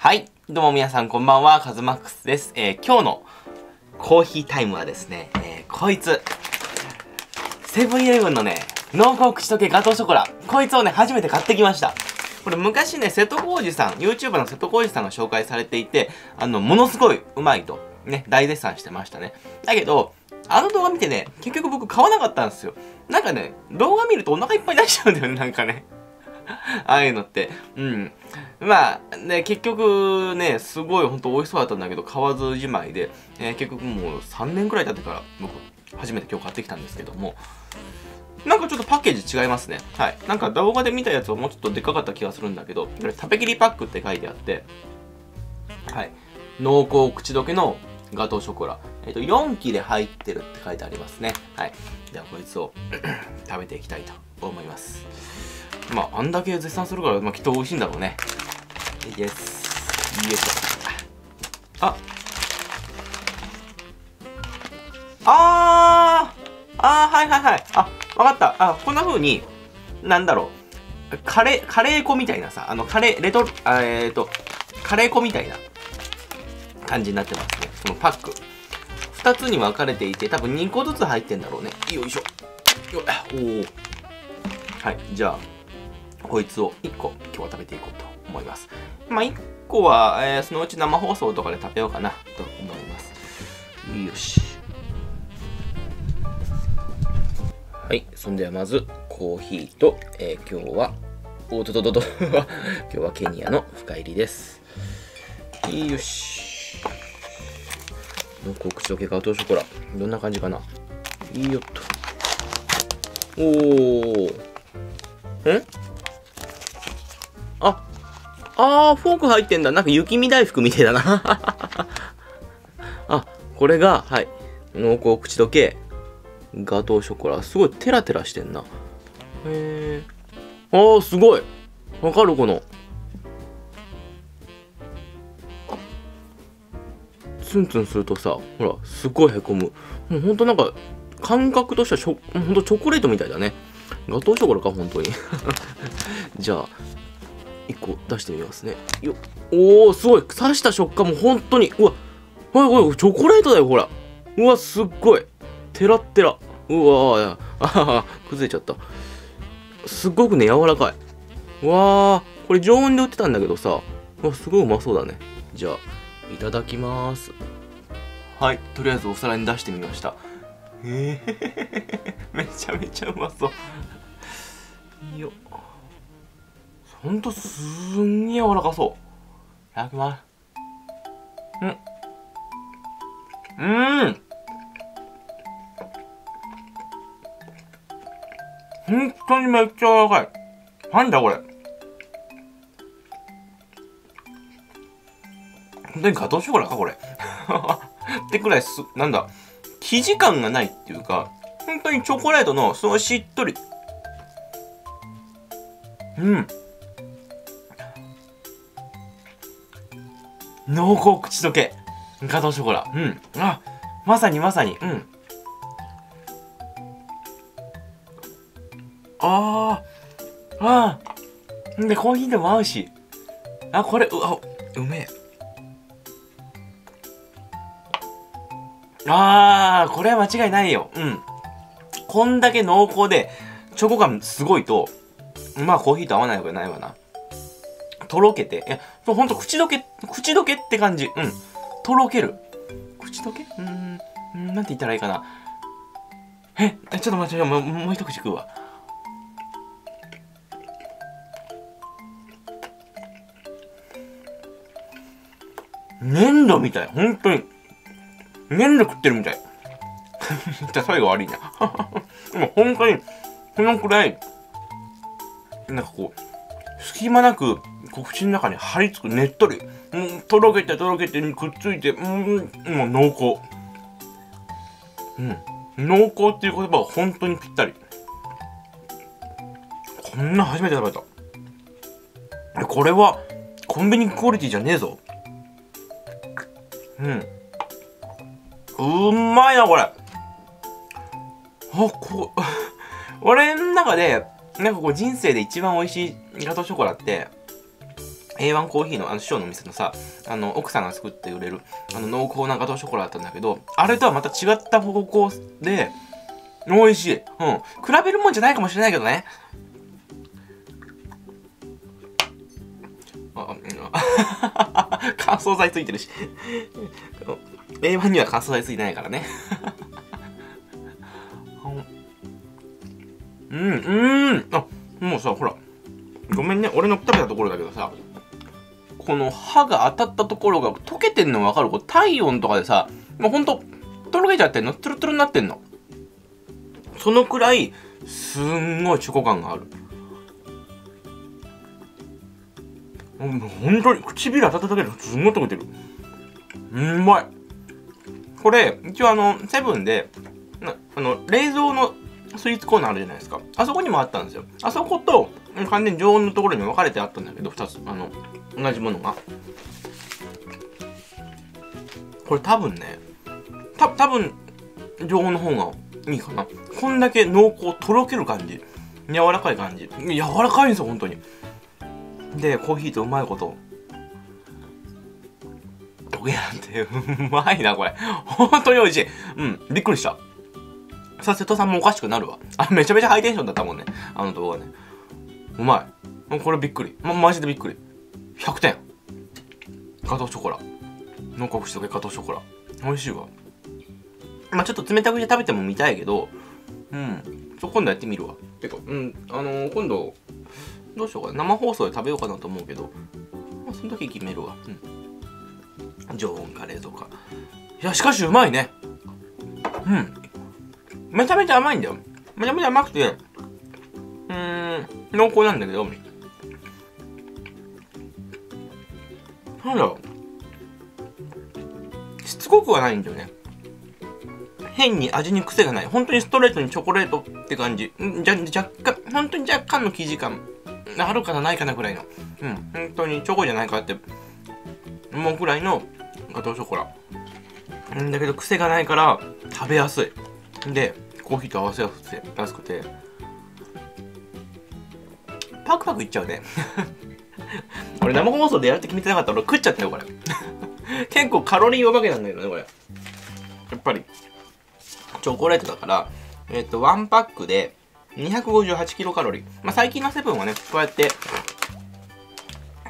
はい。どうも皆さんこんばんは、カズマックスです。えー今日のコーヒータイムはですね、えーこいつ、セブンイレブンのね、濃厚口溶けガトーショコラ。こいつをね、初めて買ってきました。これ昔ね、瀬戸康史さん、YouTuber の瀬戸康史さんが紹介されていて、あの、ものすごいうまいと、ね、大絶賛してましたね。だけど、あの動画見てね、結局僕買わなかったんですよ。なんかね、動画見るとお腹いっぱいになっちゃうんだよね、なんかね。ああいうのって。うん。まあ、ね、結局ね、すごい本当美味しそうだったんだけど、買わずじまいで、えー結局もう3年くらい経ってから僕、初めて今日買ってきたんですけども、なんかちょっとパッケージ違いますね。はい。なんか動画で見たやつはもうちょっとでかかった気がするんだけど、これ食べきりパックって書いてあって、はい。濃厚口どけのガトーショコラ。えっ、と、4切れ入ってるって書いてありますね。はい。では、こいつを 食べていきたいと思います。まあ、あんだけ絶賛するから、まあ、きっと美味しいんだろうね。いいです。よいしょ。あ。あーあー、はいはいはい。あ、わかった。あ、こんな風に、なんだろう。カレー、カレー粉みたいなさ、あの、カレー、レトル、あえーと、カレー粉みたいな感じになってますね。このパック。二つに分かれていて、多分2個ずつ入ってんだろうね。よいしょ。よおーはい、じゃあ、こいつを1個今日は食べていこうと思います。まあ1個は、えーそのうち生放送とかで食べようかなと思います。よし。はい、そんではまずコーヒーと、えー今日は、おっとととと、今日はケニアの深入りです。よし。濃厚口溶けガトーショコラ。どんな感じかな？よっと。おー。んあ、あー、フォーク入ってんだ。なんか雪見大福みたいだな。あ、これが、はい。濃厚口溶け、ガトーショコラ。すごいテラテラしてんな。へー。あー、すごい。わかるこの。ツンツンするとさ、ほら、すごいへこむ。もうほんとなんか、感覚としてはしょ、ほんとチョコレートみたいだね。ガトーショコラか、本当に。じゃあ、1個出してみますね。よおー、すごい。刺した食感も本当に。うわ、ほら、これチョコレートだよ、ほら。うわ、すっごい。テラッテラ。うわー、あはは、崩れちゃった。すっごくね、柔らかい。わー、これ常温で売ってたんだけどさ、うわ、すごいうまそうだね。じゃあ、いただきます。はい、とりあえずお皿に出してみました。えー、めちゃめちゃうまそう。よっ。ほんとすんげえ柔らかそう。いただきます。うん。うーん。本当にめっちゃ柔らかい。なんだこれ。本当にガトーショコラかこれ。ってくらいす、なんだ、生地感がないっていうか、本当にチョコレートの、そのしっとり。うん。濃厚口どけ。ガトーショコラ。うん。あ、まさにまさに。うん。あー。あー。で、コーヒーでも合うし。あ、これ、うわ、うめえ。あー、これは間違いないよ。うん。こんだけ濃厚で、チョコ感すごいと、まあコーヒーと合わないわけないわな。とろけて、いや、ほんと口どけ、口どけって感じ。うん。とろける。口どけ？うーん、うんなんて言ったらいいかな。え、ちょっと待って、もうもう一口食うわ。粘土みたい。本当に。粘土食ってるみたい。じゃあ最後悪いな。でも本当に、このくらい、なんかこう、隙間なく、口の中に張り付くねっとり。もう、とろけてとろけてにくっついて、うん、もう濃厚。うん。濃厚っていう言葉が本当にぴったり。こんな初めて食べた。これは、コンビニクオリティじゃねえぞ。うん。うまいな、これ。あ、こう、俺の中で、なんかこう人生で一番美味しいガトーショコラって、A1 コーヒーのあの師匠の店のさ、あの、奥さんが作って売れる、あの、濃厚なガトーショコラだったんだけど、あれとはまた違った方向で、美味しい。うん。比べるもんじゃないかもしれないけどね。あ、乾燥剤ついてるし。A1 には乾燥剤ついてないからね。うん、うん。あ、もうさ、ほら。ごめんね。俺の食べたところだけどさ。この歯が当たったところが溶けてんの分かる？こ体温とかでさ、もうほんと、とろけちゃってんの？トゥルトゥルになってんの？そのくらい、すんごいチョコ感がある。もう本当に唇当たっただけですんごい溶けてる。うまい。これ、一応あの、セブンで、あの、冷蔵のスイーツコーナーあるじゃないですか。あそこにもあったんですよ。あそこと、完全に常温のところに分かれてあったんだけど、二つ、あの、同じものが。これ多分ね、た、多分常温の方がいいかな。こんだけ濃厚、とろける感じ。柔らかい感じ。柔らかいんですよ、本当に。で、コーヒーとうまいこと。溶けなんて、うまいな、これ。本当に美味しい。うん、びっくりした。さ、瀬戸さんもおかしくなるわ。あ、めちゃめちゃハイテンションだったもんね。あの動画ね。うまい。もうこれびっくり。ま、マジでびっくり。100点。ガトーショコラ。濃厚しとけガトーショコラ。美味しいわ。まあちょっと冷たくして食べてもみたいけど、うん。ちょ、今度やってみるわ。てか、うん、あのー、今度、どうしようかな。生放送で食べようかなと思うけど、まあ、その時決めるわ。うん。常温カレーとか。いや、しかしうまいね。うん。めちゃめちゃ甘いんだよ。めちゃめちゃ甘くて、濃厚なんだけど、なんだろう。しつこくはないんだよね。変に味に癖がない。本当にストレートにチョコレートって感じ。じゃ、若干、本当に若干の生地感。あるかなないかなぐらいの。うん。本当にチョコじゃないかって、思うくらいのガトーショコラ。んだけど癖がないから食べやすい。で、コーヒーと合わせやすくて、安くて、パクパクいっちゃうね。俺生放送でやるって決めてなかったら俺食っちゃったよ、これ。結構カロリーお化けなんだけどね、これ。やっぱり、チョコレートだから、えっ、ー、と、1パックで258キロカロリー。まあ、最近のセブンはね、こうやって、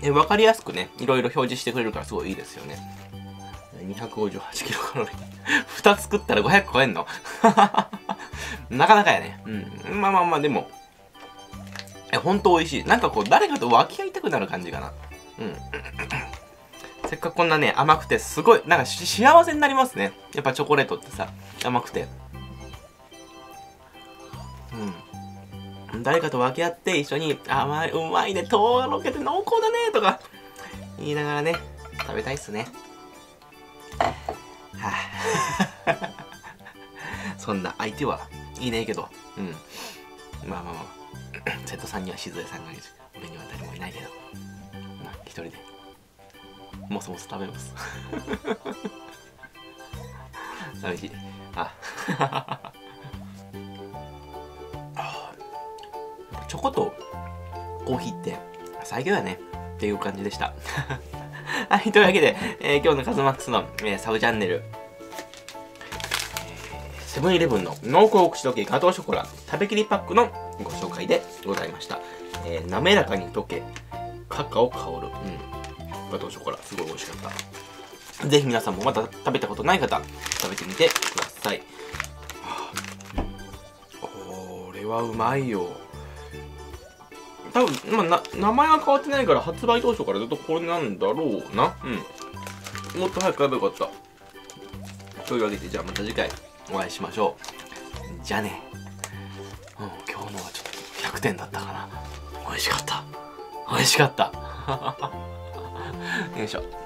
え分かりやすくね、いろいろ表示してくれるからすごいいいですよね。258キロカロリー。2つ作ったら500超えんの？なかなかやね。うん。まあまあまあ、でも、え、ほんと美味しい。なんかこう、誰かと分け合いたくなる感じかな。うん。せっかくこんなね、甘くて、すごい、なんか幸せになりますね。やっぱチョコレートってさ、甘くて。うん。誰かと分け合って一緒に、甘い、うまいね、とろけて濃厚だね、とか、言いながらね、食べたいっすね。はあ、そんな相手はいいねえけど、うん。まあまあまあ、瀬戸さんには静江さんがいるし、俺には誰もいないけど、まあ一人で、もそもそ食べます。寂しい。あ。チョコとコーヒーって最強だねっていう感じでした。はい、というわけで、えー、今日のカズマックスの、えー、サブチャンネル、セブンイレブンの濃厚口溶けガトーショコラ食べきりパックのご紹介でございました。えー、滑らかに溶け、カカオ香る、うん、ガトーショコラ、すごい美味しかった。ぜひ皆さんもまた食べたことない方、食べてみてください。これはうまいよ。多分、まあ、名前は変わってないから発売当初からずっとこれなんだろうな。うん。もっと早く買えばよかった。というわけで、じゃあまた次回お会いしましょう。じゃあね。うん、今日のはちょっと100点だったかな。美味しかった。美味しかった。よいしょ。